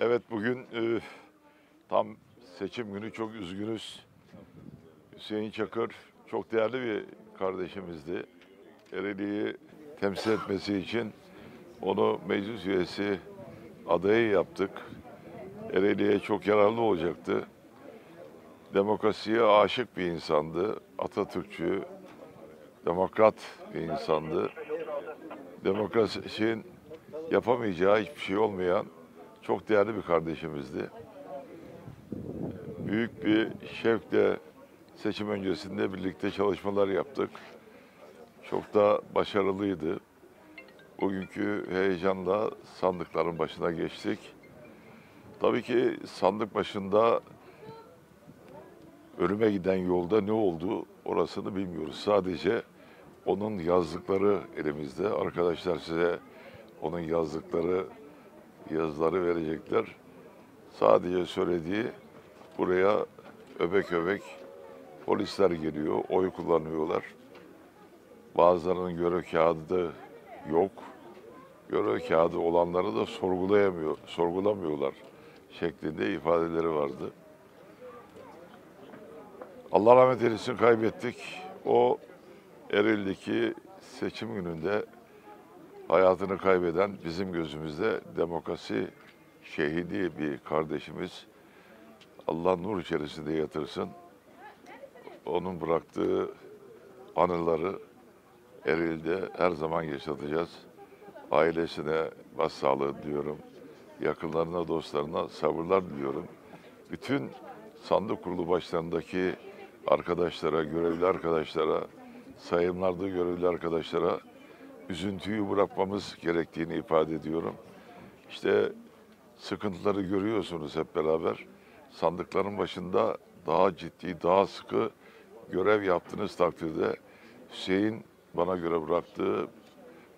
Evet bugün e, tam seçim günü çok üzgünüz. Hüseyin Çakır çok değerli bir kardeşimizdi. Ereğli'yi temsil etmesi için onu meclis üyesi adayı yaptık. Ereğli'ye çok yararlı olacaktı. Demokrasiye aşık bir insandı. Atatürkçü, demokrat bir insandı. Demokrasinin yapamayacağı hiçbir şey olmayan çok değerli bir kardeşimizdi. Büyük bir şevkle seçim öncesinde birlikte çalışmalar yaptık. Çok da başarılıydı. Bugünkü heyecanla sandıkların başına geçtik. Tabii ki sandık başında ölüme giden yolda ne oldu orasını bilmiyoruz. Sadece onun yazdıkları elimizde. Arkadaşlar size onun yazdıkları yazıları verecekler. Sadece söylediği buraya öbek öbek polisler geliyor, oy kullanıyorlar. Bazılarının görev kağıdı yok. Görev kağıdı olanları da sorgulayamıyor, sorgulamıyorlar şeklinde ifadeleri vardı. Allah rahmet eylesin kaybettik. O Eril'deki seçim gününde hayatını kaybeden bizim gözümüzde demokrasi şehidi bir kardeşimiz. Allah nur içerisinde yatırsın. Onun bıraktığı anıları Eril'de her zaman yaşatacağız. Ailesine başsağlığı diliyorum. Yakınlarına, dostlarına sabırlar diliyorum. Bütün sandık kurulu başlarındaki arkadaşlara, görevli arkadaşlara, sayımlarda görevli arkadaşlara üzüntüyü bırakmamız gerektiğini ifade ediyorum. İşte sıkıntıları görüyorsunuz hep beraber. Sandıkların başında daha ciddi, daha sıkı görev yaptığınız takdirde Hüseyin bana göre bıraktığı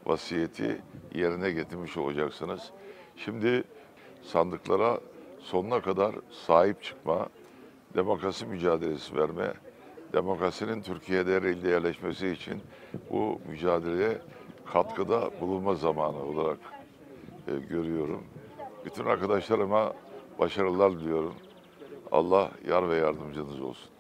vasiyeti yerine getirmiş olacaksınız. Şimdi sandıklara sonuna kadar sahip çıkma, demokrasi mücadelesi verme, demokrasinin Türkiye'de elde yerleşmesi için bu mücadeleye katkıda bulunma zamanı olarak e, görüyorum. Bütün arkadaşlarıma başarılar diliyorum. Allah yar ve yardımcınız olsun.